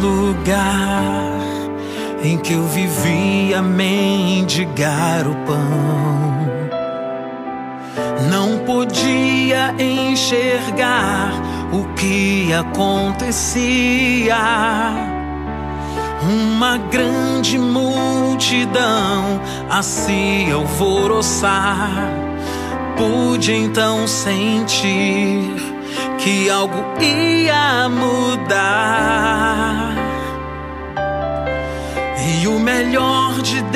lugar em que eu vivia mendigar o pão. Não podia enxergar o que acontecia. Uma grande multidão a se alvoroçar. Pude então sentir que algo ia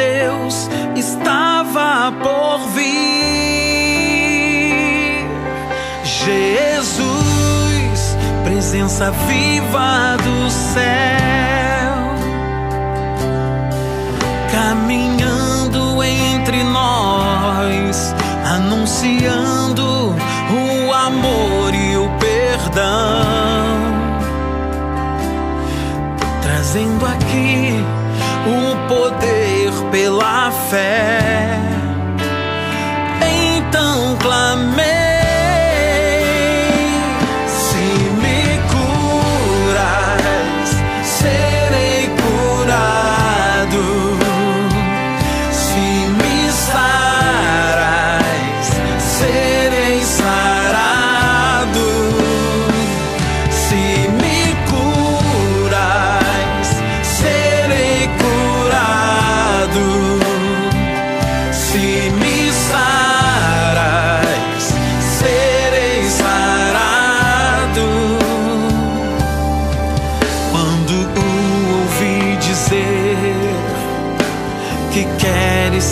Deus estava por vir. Jesus, presença viva do céu, caminhando entre nós, anunciando o amor e o perdão, trazendo aqui o poder pela fé.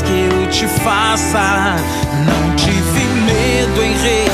Que eu te faça, não tive medo em responder.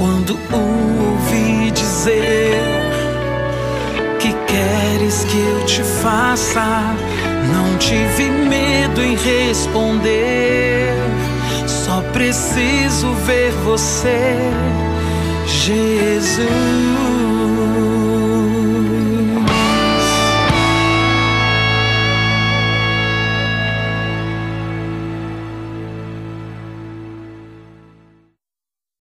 Quando ouvi dizer que queres que eu te faça, não tive medo em responder. Só preciso ver você, Jesus.